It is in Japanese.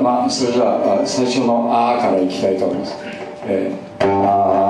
まあそれでは最初の「あ」からいきたいと思います、えー、あ